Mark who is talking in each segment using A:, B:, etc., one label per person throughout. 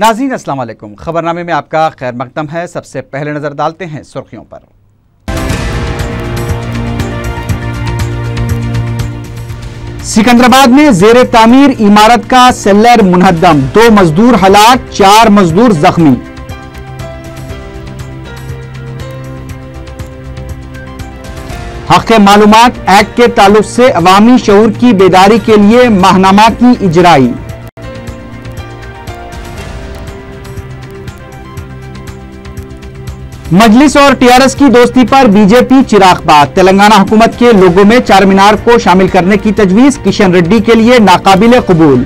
A: ناظرین، السلام علیکم۔ خبرنامے میں آپ کا خیر مقدم ہے۔ سب سے پہلے نظر ڈالتے ہیں سرخیوں پر۔ سکندرآباد میں زیر تعمیر عمارت کا سیلر منہدم۔ دو مزدور ہلاک، چار مزدور زخمی۔ حق معلومات ایکٹ کے تعلق سے عوامی شعور کی بیداری کے لیے ماہنامہ کی اجرائی۔ مجلس اور ٹی آر ایس کی دوستی پر بی جے پی چراغ بات تلنگانہ حکومت کے لوگوں میں چار مینار کو شامل کرنے کی تجویز کشن ریڈی کے لیے ناقابل قبول۔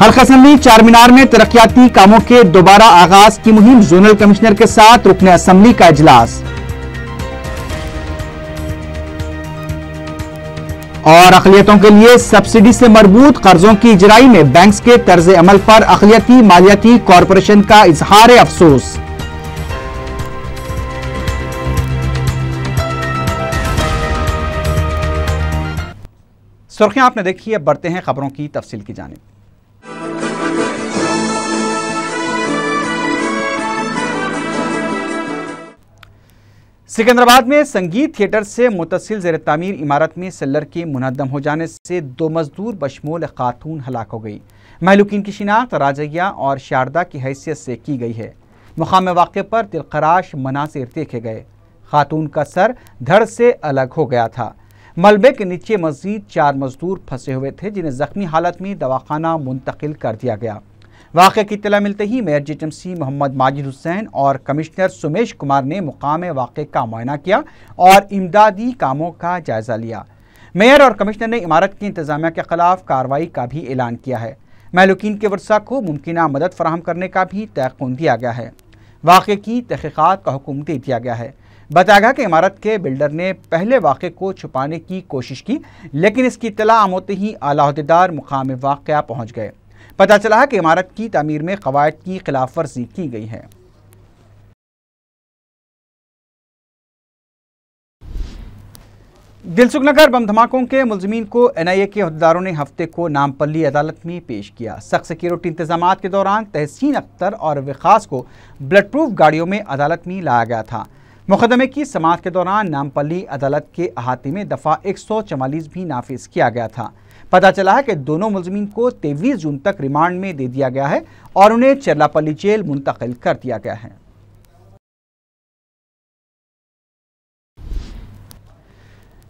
A: حلقہ اسمبلی چار مینار میں ترقیاتی کاموں کے دوبارہ آغاز کی مہم زونل کمشنر کے ساتھ رکن اسمبلی کا اجلاس۔ اور اقلیتوں کے لیے سبسڈی سے مربوط قرضوں کی اجرائی میں بینکس کے طرز عمل پر اقلیتی مالیاتی کارپوریشن کا اظہار افسوس۔ سرخیاں، آپ نے دیکھی ہے، بڑھتے ہیں خبروں کی تفصیل کی جانب۔ سکندرآباد میں سنگیت تھیٹر سے متصل زیر تعمیر عمارت میں سلر کے منہدم ہو جانے سے دو مزدور بشمول خاتون ہلاک ہو گئی۔ محلوکین کی شناخت راجیہ اور شاردہ کی حیثیت سے کی گئی ہے۔ مقام واقع پر دلخراش مناظر دیکھے گئے۔ خاتون کا سر دھڑ سے الگ ہو گیا تھا۔ ملبے کے نیچے مزید چار مزدور پھنسے ہوئے تھے جنہیں زخمی حالت میں دواخانہ منتقل کر دیا گیا۔ واقعہ کی اطلاع ملتے ہی میئر جی ٹیم سی محمد ماجد حسین اور کمشنر سمیش کمار نے مقام واقع کا معائنہ کیا اور امدادی کاموں کا جائزہ لیا۔ میئر اور کمشنر نے عمارت کی انتظامیہ کے خلاف کاروائی کا بھی اعلان کیا ہے۔ محلوکین کے ورثہ کو ممکنہ مدد فراہم کرنے کا بھی تیقن دیا گیا ہے۔ واقعے کی تحقیقات کا حکم دے دیا گیا ہے۔ بتایا گیا کہ عمارت کے بلڈر نے پہلے واقعے کو چھپانے کی کوشش کی، لیکن اس کی اطلاع عام ہوتے ہی اعلیٰ عہدیدار مقام واقعہ پہنچ گئے۔ پتہ چلا ہے کہ عمارت کی تعمیر میں قواعد کی خلاف ورزی کی گئی ہے۔ دلسک نگر بم دھماکوں کے ملزمین کو این آئی اے کے عہدیداروں نے ہفتے کو نامپلی عدالت میں پیش کیا۔ سخت سیکیورٹی انتظامات کے دوران تحسین اختر اور وخاص کو بلڈ پروف گاڑیوں میں عدالت میں لایا گیا تھا۔ مقدمے کی سماعت کے دوران نامپلی عدالت کے احاطے میں دفعہ ایک سو چوالیس بھی نافذ کیا گیا تھا۔ پتا چلا ہے کہ دونوں ملزمین کو تیویس جون تک ریمانڈ میں دے دیا گیا ہے اور انہیں چرلاپلی جیل منتقل کر دیا گیا ہے۔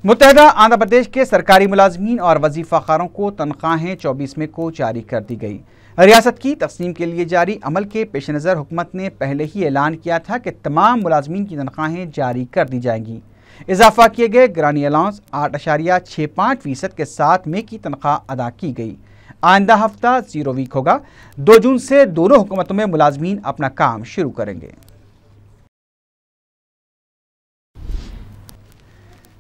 A: متحدہ آندھرا پردیش کے سرکاری ملازمین اور وظیفہ خاروں کو تنخواہیں چوبیس میں کو جاری کر دی گئی۔ ریاست کی تقسیم کے لیے جاری عمل کے پیش نظر حکومت نے پہلے ہی اعلان کیا تھا کہ تمام ملازمین کی تنخواہیں جاری کر دی جائیں گی۔ اضافہ کیے گئے گرانی الاؤنس آٹھ اشاریہ چھ پانچ فیصد کے ساتھ میں کی تنخواہ ادا کی گئی۔ آئندہ ہفتہ زیرو ویک ہوگا۔ دو جون سے دونوں حکومتوں میں ملازمین اپنا کام شروع کریں گے۔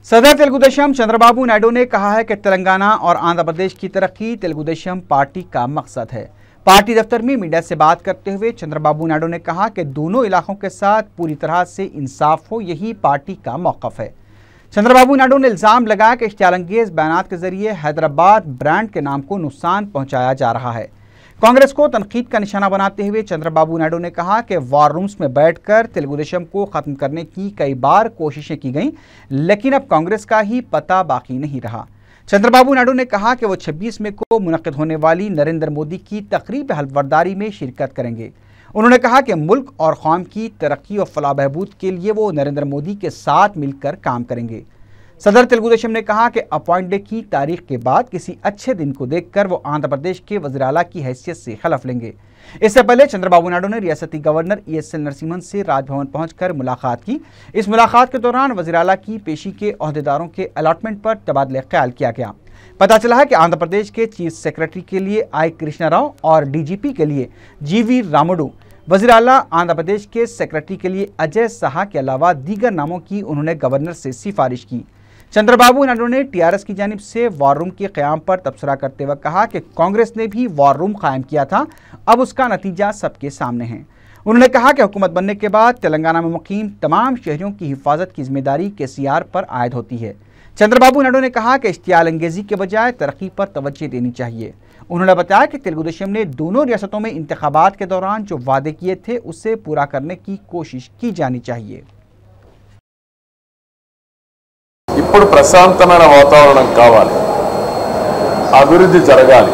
A: صدر تلگو دیشم چندر بابو نائیڈو نے کہا ہے کہ تلنگانہ اور آندھرا پردیش کی ترقی تلگو دیشم پارٹی کا مقصد ہے۔ پارٹی دفتر میں میڈیا سے بات کرتے ہوئے چندر بابو نائیڈو نے کہا کہ دونوں علاقوں کے ساتھ پوری طرح سے انصاف ہو، یہی پارٹی کا موقف ہے۔ چندر بابو نائیڈو نے الزام لگایا کہ اشتعال انگیز بیانات کے ذریعے حیدرآباد برانڈ کے نام کو نقصان پہنچایا جا رہا ہے۔ کانگریس کو تنقید کا نشانہ بناتے ہوئے چندر بابو نائیڈو نے کہا کہ وار رومز میں بیٹھ کر تلگو دیشم کو ختم کرنے کی کئی بار کوششیں کی گئیں، لیکن اب کانگریس کا ہی پتہ باقی نہیں رہا۔ چندر بابو نائڈو نے کہا کہ وہ چھبیس میں کو منعقد ہونے والی نریندر مودی کی تقریب حلف میں شرکت کریں گے۔ انہوں نے کہا کہ ملک اور قوم کی ترقی و فلاح بہبود کے لیے وہ نریندر مودی کے ساتھ مل کر کام کریں گے۔ صدر تلگو دیشم نے کہا کہ اپوائنٹ ڈے کی تاریخ کے بعد کسی اچھے دن کو دیکھ کر وہ آندھر پردیش کے وزیر کی حیثیت سے خلف لیں گے۔ اس سے پہلے چندر بابو نائڈو نے ریاستی governor E S L Narasimhan سے راج بھون پہنچ کر ملاقات کی۔ اس ملاقات کے دوران وزیر اعلیٰ کی پیشی کے عہدیداروں کے الاٹمنٹ پر تبادلہ خیال کیا گیا۔ پتا چلا ہے کہ آندھر پردیش کے چیف سیکرٹری کے لیے آئی کرشنا راؤ اور ڈی جی پی کے لیے جی وی رامڈو وزیر اعلیٰ آندھر پردیش کے سیکرٹری کے لیے اجے سہا کے علاوہ دیگر ناموں کی انہوں نے گورنر سے سفارش کی۔ چندر بابو نائڈو نے ٹی آر ایس کی جانب سے وار روم کے قیام پر تبصرہ کرتے ہوئے کہا کہ کانگریس نے بھی وار روم قائم کیا تھا، اب اس کا نتیجہ سب کے سامنے ہے۔ انہوں نے کہا کہ حکومت بننے کے بعد تلنگانہ میں مقیم تمام شہریوں کی حفاظت کی ذمہ داری کے سی آر پر عائد ہوتی ہے۔ چندر بابو نائڈو نے کہا کہ اشتعال انگیزی کے بجائے ترقی پر توجہ دینی چاہیے۔ انہوں نے بتایا کہ تلگو دیشم نے دونوں ریاستوں میں انتخابات کے دوران جو وعدے کیے تھے، اسے پورا کرنے کی کوشش کی جانی چاہیے۔
B: ఇప్పుడు ప్రశాంతమైన వాతావరణం కావాలి. అభివృద్ధి జరగాలి.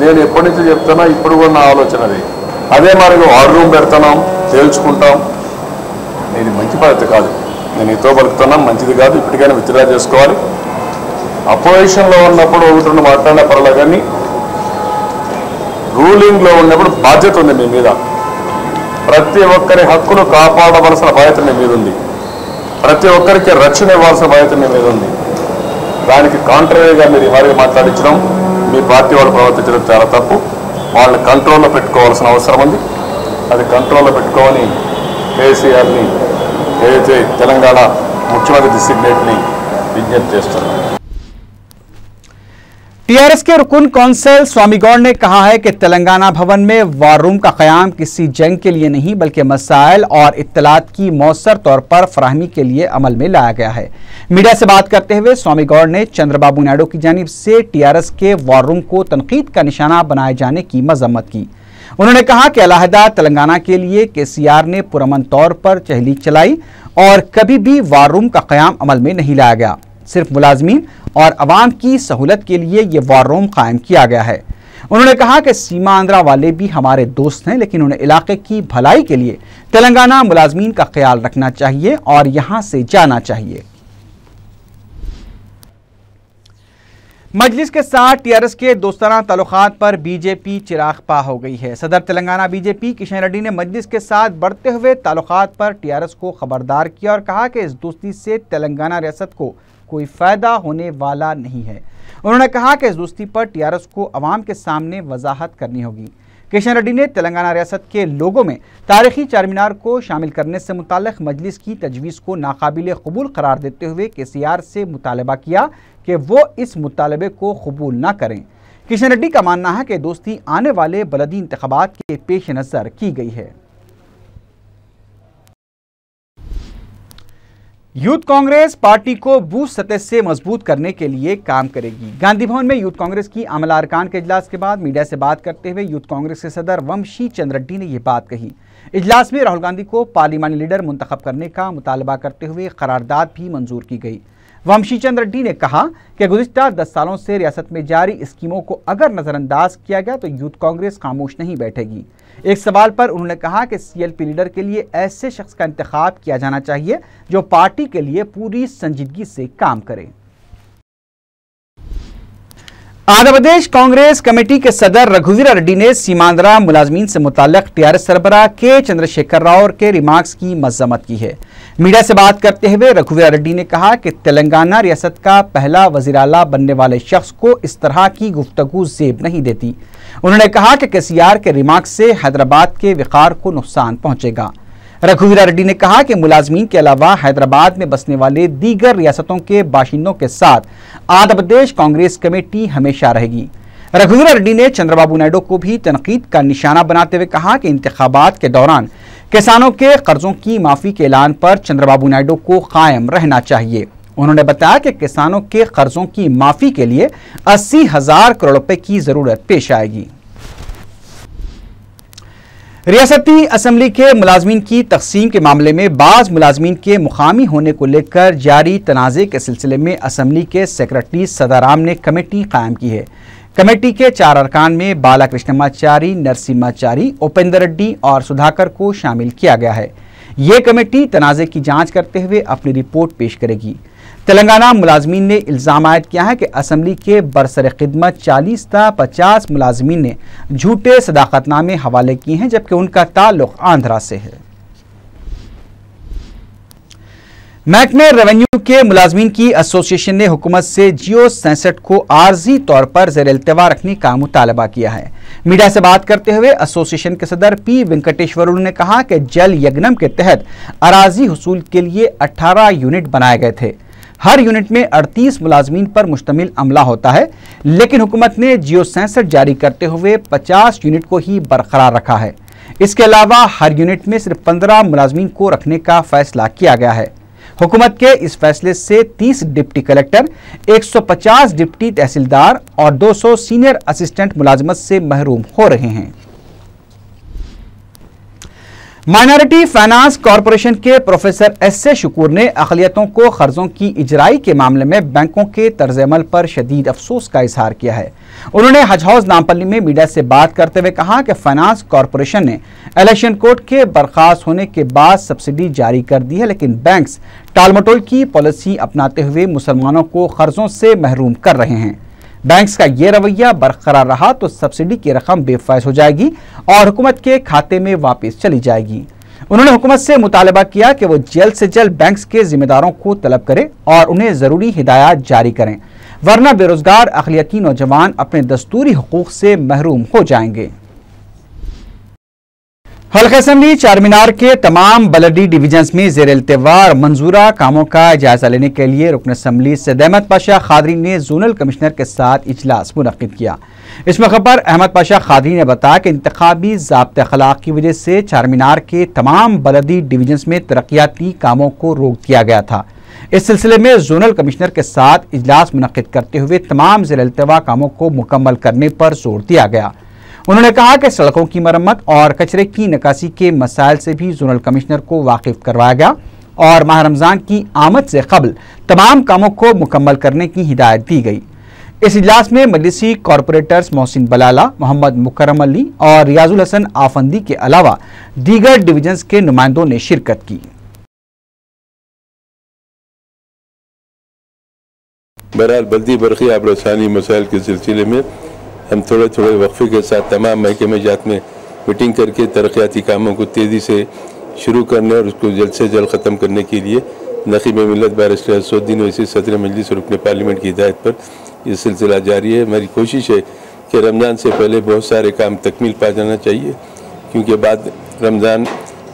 B: నేను ఎప్పటి నుంచి చెప్తున్నా ఇప్పుడు కూడా నా ఆలోచన అది. అదే మరి వార్ రూమ్ పెడుతున్నాం తేల్చుకుంటాం. ఇది మంచి పద్ధతి కాదు. నేను ఇతో బతుకుతున్నాను మంచిది కాదు. ఇప్పటికైనా విత్డ్రా చేసుకోవాలి. అపోజిషన్లో ఉన్నప్పుడు ఒకటి రెండు మాట్లాడిన పర్వాలేదు కానీ రూలింగ్లో ఉన్నప్పుడు బాధ్యత ఉంది మీ మీద. ప్రతి ఒక్కరి హక్కును కాపాడవలసిన బాధ్యత మీ మీద ఉంది. ప్రతి ఒక్కరికి రక్షణ ఇవ్వాల్సిన బాధ్యత మీ మీద ఉంది. దానికి కాంట్రరీగా మీరు ఎవరికి మాట్లాడించడం మీ పార్టీ వాళ్ళు ప్రవర్తించడం చాలా తప్పు. వాళ్ళని కంట్రోల్లో పెట్టుకోవాల్సిన అవసరం ఉంది. అది కంట్రోల్లో పెట్టుకొని కేసీఆర్ని ఏదైతే తెలంగాణ ముఖ్యమంత్రి డిసిగ్నేట్ని విజ్ఞప్తి చేస్తున్నారు.
A: ٹی آر ایس کے رکن کونسل سوامی گوڑ نے کہا ہے کہ تلنگانہ بھون میں وار روم کا قیام کسی جنگ کے لیے نہیں بلکہ مسائل اور اطلاعات کی مؤثر طور پر فراہمی کے لیے عمل میں لایا گیا ہے۔ میڈیا سے بات کرتے ہوئے سوامی گوڑ نے چندر بابو نائیڈو کی جانب سے ٹی آر ایس کے وار روم کو تنقید کا نشانہ بنائے جانے کی مذمت کی۔ انہوں نے کہا کہ علیحدہ تلنگانہ کے لیے کے سی آر نے پرامن طور پر چہلی چلائی اور کبھی بھی وار روم کا قیام عمل میں نہیں لایا گیا۔ صرف ملازمین اور عوام کی سہولت کے لیے یہ وار روم قائم کیا گیا ہے۔ انہوں نے کہا کہ سیما آندھرا والے بھی ہمارے دوست ہیں، لیکن انہیں علاقے کی بھلائی کے لیے تلنگانہ ملازمین کا خیال رکھنا چاہیے اور یہاں سے جانا چاہیے۔ مجلس کے ساتھ ٹی آر ایس کے دوستانہ تعلقات پر بی جے پی چراغ پا ہو گئی ہے۔ صدر Telangana B J P Kishan Reddy نے مجلس کے ساتھ بڑھتے ہوئے تعلقات پر ٹی آر ایس کو خبردار کیا اور کہا کہ اس دوستی سے تلنگانہ ریاست کو کوئی فائدہ ہونے والا نہیں ہے۔ انہوں نے کہا کہ اس دوستی پر ٹی آر ایس کو عوام کے سامنے وضاحت کرنی ہوگی۔ کشن ریڈی نے تلنگانہ ریاست کے لوگوں میں تاریخی چارمینار کو شامل کرنے سے متعلق مجلس کی تجویز کو ناقابل قبول قرار دیتے ہوئے کے سی آر سے مطالبہ کیا کہ وہ اس مطالبے کو قبول نہ کریں۔ کشن ریڈی کا ماننا ہے کہ دوستی آنے والے بلدی انتخابات کے پیش نظر کی گئی ہے۔ یوتھ کانگریس پارٹی کو بو سطح سے مضبوط کرنے کے لیے کام کرے گی۔ گاندھی بھون میں یوتھ کانگریس کی عملہ آرکان کے اجلاس کے بعد میڈیا سے بات کرتے ہوئے یوتھ کانگریس کے صدر ومشی چندرڈی نے یہ بات کہی۔ اجلاس میں راہل گاندھی کو پارلیمانی لیڈر منتخب کرنے کا مطالبہ کرتے ہوئے قرارداد بھی منظور کی گئی۔ ومشی چند ریڈی نے کہا کہ گزشتہ دس سالوں سے ریاست میں جاری اسکیموں کو اگر نظر انداز کیا گیا تو یوتھ کانگریس خاموش نہیں بیٹھے گی۔ ایک سوال پر انہوں نے کہا کہ سی ایل پی لیڈر کے لیے ایسے شخص کا انتخاب کیا جانا چاہیے جو پارٹی کے لیے پوری سنجیدگی سے کام کرے۔ آندھر پردیش کانگریس کمیٹی کے صدر رگھویرا ریڈی نے سیماندرا ملازمین سے متعلق ٹی آر ایس سربراہ کے چندر شیکھر راؤ کے ریمارکس کی مذمت کی ہے۔ میڈیا سے بات کرتے ہوئے رکھوی ریڈی نے کہا کہ تلنگانہ ریاست کا پہلا وزیر بننے والے شخص کو اس طرح کی گفتگو زیب نہیں دیتی۔ انہوں نے کہا کہ کیسیار کے ریمارک سے حیدرآباد کے وقار کو نقصان پہنچے گا۔ رکھوی ریڈی نے کہا کہ ملازمین کے علاوہ حیدرآباد میں بسنے والے دیگر ریاستوں کے باشندوں کے ساتھ آندھر پردیش کانگریس کمیٹی ہمیشہ رہے گی۔ رکھوی ریڈی نے چندر بابو نائیڈو کو بھی تنقید کا نشانہ بناتے ہوئے کہا کہ انتخابات کے دوران کسانوں کے قرضوں کی معافی کے اعلان پر چندر بابو نائیڈو کو قائم رہنا چاہیے۔ انہوں نے بتایا کہ کسانوں کے قرضوں کی معافی کے لیے اسی ہزار کروڑ روپے کی ضرورت پیش آئے گی۔ ریاستی اسمبلی کے ملازمین کی تقسیم کے معاملے میں بعض ملازمین کے مقامی ہونے کو لے کر جاری تنازع کے سلسلے میں اسمبلی کے سیکرٹری صدارام نے کمیٹی قائم کی ہے۔ کمیٹی کے چار ارکان میں بالا کرشنماچاری نرسماچاری اوپیندر ریڈی اور سدھاکر کو شامل کیا گیا ہے۔ یہ کمیٹی تنازع کی جانچ کرتے ہوئے اپنی رپورٹ پیش کرے گی۔ تلنگانہ ملازمین نے الزام عائد کیا ہے کہ اسمبلی کے برسر خدمت چالیس تا پچاس ملازمین نے جھوٹے صداقت نامے حوالے کیے ہیں، جبکہ ان کا تعلق آندھرا سے ہے۔ محکمہ ریونیو کے ملازمین کی ایسوسیشن نے حکومت سے جیو سینسٹ کو عارضی طور پر زیر التوا رکھنے کا مطالبہ کیا ہے۔ میڈیا سے بات کرتے ہوئے اسوسیشن کے صدر پی وینکٹیشورلو نے کہا کہ جل یگنم کے تحت اراضی حصول کے لیے اٹھارہ یونٹ بنائے گئے تھے۔ ہر یونٹ میں اڑتیس ملازمین پر مشتمل عملہ ہوتا ہے، لیکن حکومت نے جیو سینسٹ جاری کرتے ہوئے پچاس یونٹ کو ہی برقرار رکھا ہے۔ اس کے علاوہ ہر یونٹ میں صرف پندرہ ملازمین کو رکھنے کا فیصلہ کیا گیا ہے۔ حکومت کے اس فیصلے سے تیس ڈپٹی کلیکٹر ایک سو پچاس ڈپٹی تحصیلدار اور دو سو سینئر اسسٹنٹ ملازمت سے محروم ہو رہے ہیں۔ مائنارٹی فائنانس کارپوریشن کے پروفیسر ایس اے شکور نے اقلیتوں کو قرضوں کی اجرائی کے معاملے میں بینکوں کے طرز عمل پر شدید افسوس کا اظہار کیا ہے۔ انہوں نے حج ہاؤس نامپلی میں میڈیا سے بات کرتے ہوئے کہا کہ فائنانس کارپوریشن نے الیکشن کورٹ کے برخاست ہونے کے بعد سبسڈی جاری کر دی ہے، لیکن بینکس ٹالمٹول کی پالیسی اپناتے ہوئے مسلمانوں کو قرضوں سے محروم کر رہے ہیں۔ بینکس کا یہ رویہ برقرار رہا تو سبسڈی کی رقم بے فائز ہو جائے گی اور حکومت کے کھاتے میں واپس چلی جائے گی۔ انہوں نے حکومت سے مطالبہ کیا کہ وہ جلد سے جلد بینکس کے ذمہ داروں کو طلب کرے اور انہیں ضروری ہدایات جاری کریں۔ ورنہ بے روزگار اقلیتی نوجوان اپنے دستوری حقوق سے محروم ہو جائیں گے۔ حلقہ اسمبلی چارمینار کے تمام بلڈی ڈیویژنز میں زیر التوار منظورہ کاموں کا جائزہ لینے کے لیے رکن اسمبلی سید احمد پاشا خادری نے زونل کمشنر کے ساتھ اجلاس منعقد کیا۔ اس موقع پر احمد پاشا خادری نے بتایا کہ انتخابی ضابطہ اخلاق کی وجہ سے چارمینار کے تمام بلدی ڈیویژنز میں ترقیاتی کاموں کو روک دیا گیا تھا۔ اس سلسلے میں زونل کمشنر کے ساتھ اجلاس منعقد کرتے ہوئے تمام زیر التوا کاموں کو مکمل کرنے پر زور دیا گیا۔ انہوں نے کہا کہ سڑکوں کی مرمت اور کچرے کی نکاسی کے مسائل سے بھی زونل کمشنر کو واقف کروایا گیا اور ماہ رمضان کی آمد سے قبل تمام کاموں کو مکمل کرنے کی ہدایت دی گئی۔ اس اجلاس میں مجلسی کارپوریٹرز محسن بلالا محمد مکرم علی اور ریاض الحسن آفندی کے علاوہ دیگر ڈیویجنز کے نمائندوں نے شرکت کی۔
C: بہرحال بلدی برخی آبرسانی مسائل کے سلسلے میں ہم تھوڑے تھوڑے وقفے کے ساتھ تمام محکمہ جات میں میٹنگ کر کے ترقیاتی کاموں کو تیزی سے شروع کرنے اور اس کو جلد سے جلد ختم کرنے کے لیے نقیب ملت بیرسٹر اسد الدین ویسی صدر مجلس اور اپنے پارلیمنٹ کی ہدایت پر یہ سلسلہ جاری ہے۔ ہماری کوشش ہے کہ رمضان سے پہلے بہت سارے کام تکمیل پا جانا چاہیے، کیونکہ بعد رمضان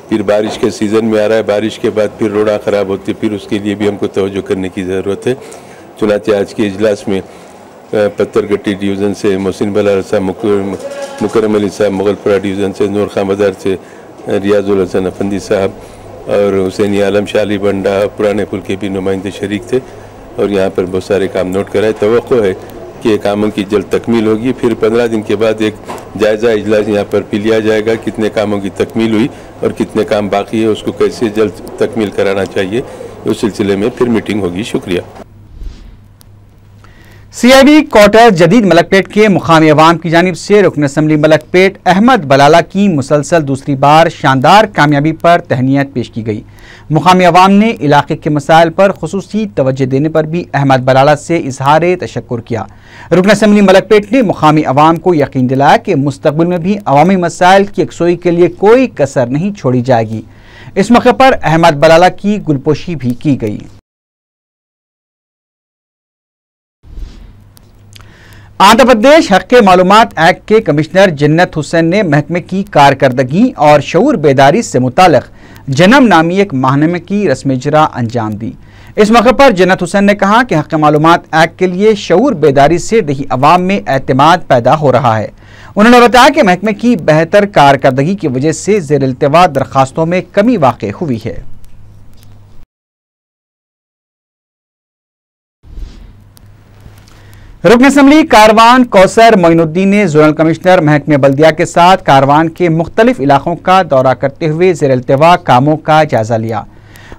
C: پھر بارش کے سیزن میں آ رہا ہے۔ بارش کے بعد پھر روڑا خراب ہوتی پھر اس کے لیے بھی ہم کو توجہ کرنے کی ضرورت ہے۔ چنانچہ آج کے اجلاس میں پتر گٹی ڈیوزن سے، محسن بلا صاحب، مکرم علی صاحب، مغل پورہ ڈیوزن سے، نور خان بازار سے ریاض الحسن افندی صاحب اور حسینی عالم، شالی بنڈا، پرانے پل کے بھی نمائندے شریک تھے اور یہاں پر بہت سارے کام نوٹ کرائے۔ توقع ہے کہ کاموں کی جلد تکمیل ہوگی۔ پھر پندرہ دن کے بعد ایک جائزہ اجلاس یہاں پر پی لیا جائے گا۔ کتنے کاموں کی تکمیل ہوئی اور کتنے کام باقی ہے اس کو کیسے جلد تکمیل کرانا چاہیے، اس سلسلے میں پھر میٹنگ ہوگی۔ شکریہ۔
A: سی آئی بی کوارٹر جدید ملک پیٹ کے مقامی عوام کی جانب سے رکن اسمبلی ملک پیٹ احمد بلالہ کی مسلسل دوسری بار شاندار کامیابی پر تہنیت پیش کی گئی۔ مقامی عوام نے علاقے کے مسائل پر خصوصی توجہ دینے پر بھی احمد بلالہ سے اظہار تشکر کیا۔ رکن اسمبلی ملک پیٹ نے مقامی عوام کو یقین دلایا کہ مستقبل میں بھی عوامی مسائل کی یکسوئی کے لیے کوئی کسر نہیں چھوڑی جائے گی۔ اس موقع پر احمد بلالہ کی گلپوشی بھی کی گئی۔ آندھر پردیش حق معلومات ایکٹ کے کمشنر جنت حسین نے محکمے کی کارکردگی اور شعور بیداری سے متعلق جنم نامی ایک ماہنمے کی رسم جرا انجام دی۔ اس موقع پر جنت حسین نے کہا کہ حق معلومات ایکٹ کے لیے شعور بیداری سے دیہی عوام میں اعتماد پیدا ہو رہا ہے۔ انہوں نے بتایا کہ محکمے کی بہتر کارکردگی کی وجہ سے زیر التوا درخواستوں میں کمی واقع ہوئی ہے۔ رکن اسمبلی کاروان کوثر معین الدین نے زونل کمشنر محکمہ بلدیہ کے ساتھ کاروان کے مختلف علاقوں کا دورہ کرتے ہوئے زیر التوا کاموں کا جائزہ لیا۔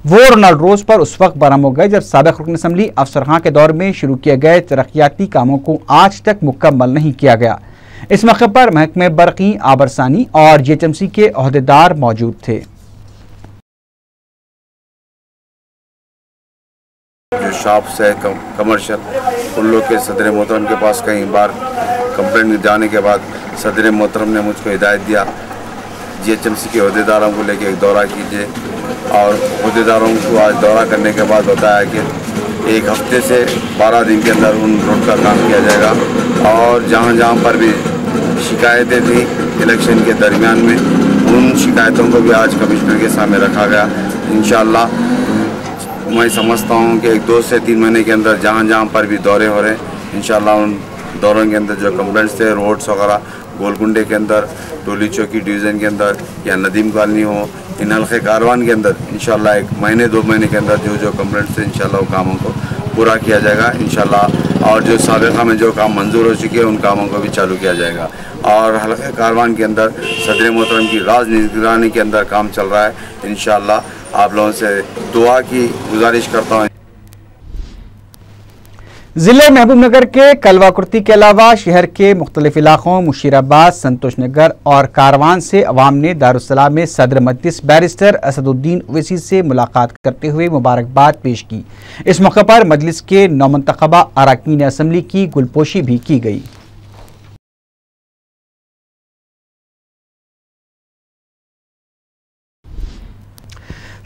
A: وہ رونالڈ روز پر اس وقت برہم ہو گئے جب سابق رکن اسمبلی افسر خان کے دور میں شروع کیے گئے ترقیاتی کاموں کو آج تک مکمل نہیں کیا گیا۔ اس موقع پر محکمہ برقی آبرسانی اور جی ایچ ایم سی کے عہدیدار موجود تھے۔
D: جو شاپس ہے کمرشل، ان لوگ کے صدر محترم کے پاس کئی بار کمپلینٹ جانے کے بعد صدر محترم نے مجھ کو ہدایت دیا۔ جی ایچ ایم سی کے عہدیداروں کو لے کے ایک دورہ کیجیے۔ اور عہدیداروں کو آج دورہ کرنے کے بعد بتایا کہ ایک ہفتے سے بارہ دن کے اندر ان روڈ کا کام کیا جائے گا۔ اور جہاں جہاں پر بھی شکایتیں تھیں الیکشن کے درمیان میں، ان شکایتوں کو بھی آج کمشنر کے سامنے رکھا گیا۔ انشاءاللہ میں سمجھتا ہوں کہ ایک دو سے تین مہینے کے اندر جہاں جہاں پر بھی دورے ہو رہے ہیں، انشاءاللہ ان دوروں کے اندر جو کمپلینٹس تھے، روڈس وغیرہ، گولکنڈے کے اندر، ٹولی چوکی ڈویژن کے اندر یا ندیم کالنی ہو، ان حلقے کاروان کے اندر، انشاءاللہ ایک مہینے دو مہینے کے اندر جو جو کمپلینٹس تھے، انشاءاللہ وہ کاموں کو پورا کیا جائے گا، انشاءاللہ اور جو سابقہ میں جو کام منظور ہو چکے ہیں، ان کاموں کو بھی چالو کیا جائے گا۔ اور حلقہ کاروان کے اندر صدر محترم کی راز نگرانی کے اندر کام چل رہا ہے۔ انشاءاللہ آپ لوگوں سے دعا کی گزارش کرتا ہوں۔
A: ضلع محبوب نگر کے کلوا کرتی کے علاوہ شہر کے مختلف علاقوں مشیر آباد سنتوش نگر اور کاروان سے عوام نے دارالسلام میں صدر مجلس بیرسٹر اسد الدین اویسی سے ملاقات کرتے ہوئے مبارکباد پیش کی۔ اس موقع پر مجلس کے نومنتخبہ اراکین اسمبلی کی گلپوشی بھی کی گئی۔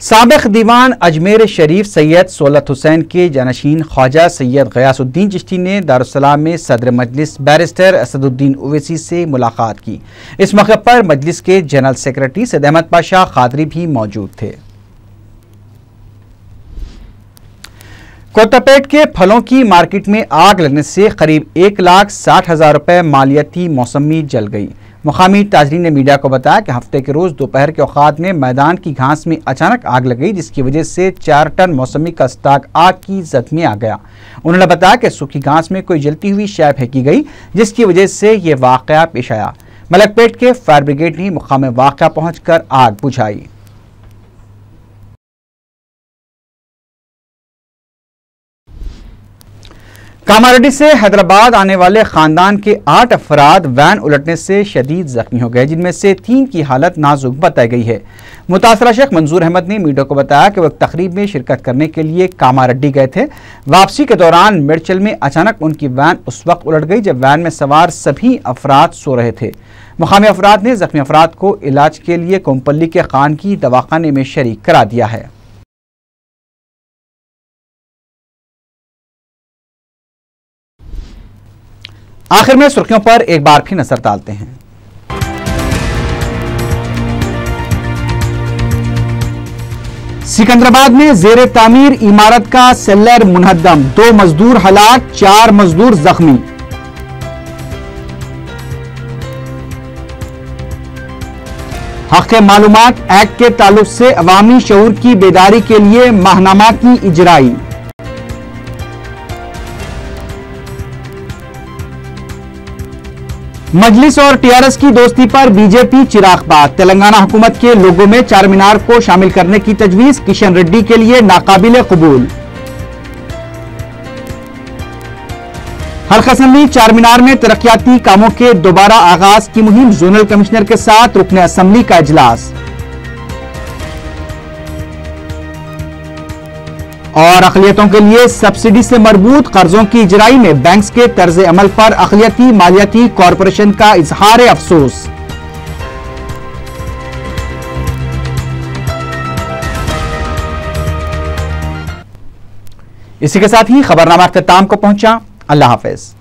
A: سابق دیوان اجمیر شریف سید سولت حسین کے جانشین خواجہ سید غیاس الدین چشتی نے دارالسلام میں صدر مجلس بیرسٹر اسد الدین اویسی سے ملاقات کی۔ اس موقع پر مجلس کے جنرل سیکرٹری سید احمد پاشا خادری بھی موجود تھے۔ کوتاپیٹ کے پھلوں کی مارکیٹ میں آگ لگنے سے قریب ایک لاکھ ساٹھ ہزار روپے مالیاتی موسمی جل گئی۔ مقامی تاجرین نے میڈیا کو بتایا کہ ہفتے کے روز دوپہر کے اوقات میں میدان کی گھاس میں اچانک آگ لگ گئی، جس کی وجہ سے چار ٹن موسمی کا سٹاک آگ کی زد میں آ گیا۔ انہوں نے بتایا کہ سوکھی گھاس میں کوئی جلتی ہوئی شے پھینکی گئی، جس کی وجہ سے یہ واقعہ پیش آیا۔ ملک پیٹ کے فائر بریگیڈ نے مقام واقعہ پہنچ کر آگ بجھائی۔ کاماریڈی سے حیدرآباد آنے والے خاندان کے آٹھ افراد وین الٹنے سے شدید زخمی ہو گئے، جن میں سے تین کی حالت نازک بتائی گئی ہے۔ متاثرہ شیخ منظور احمد نے میڈیا کو بتایا کہ وہ ایک تقریب میں شرکت کرنے کے لیے کاماریڈی گئے تھے۔ واپسی کے دوران مرچل میں اچانک ان کی وین اس وقت الٹ گئی جب وین میں سوار سبھی افراد سو رہے تھے۔ مقامی افراد نے زخمی افراد کو علاج کے لیے کومپلی کے خان کی دواخانے میں شریک کرا دیا ہے۔ آخر میں سرخیوں پر ایک بار پھر نظر ڈالتے ہیں۔ سکندرآباد میں زیر تعمیر عمارت کا سیلر منہدم، دو مزدور ہلاک، چار مزدور زخمی۔ حق معلومات ایکٹ کے تعلق سے عوامی شعور کی بیداری کے لیے ماہنامہ کی اجرائی۔ مجلس اور ٹی آر ایس کی دوستی پر بی جے پی چراغ بات تلنگانہ حکومت کے لوگوں میں چار مینار کو شامل کرنے کی تجویز کشن ریڈی کے لیے ناقابل قبول۔ حلقہ اسمبلی چار مینار میں ترقیاتی کاموں کے دوبارہ آغاز کی مہم زونل کمشنر کے ساتھ رکن اسمبلی کا اجلاس۔ اور اقلیتوں کے لیے سبسڈی سے مربوط قرضوں کی اجرائی میں بینکس کے طرز عمل پر اقلیتی مالیاتی کارپوریشن کا اظہار افسوس۔ اسی کے ساتھ ہی خبرنامہ اختتام کو پہنچا۔ اللہ حافظ۔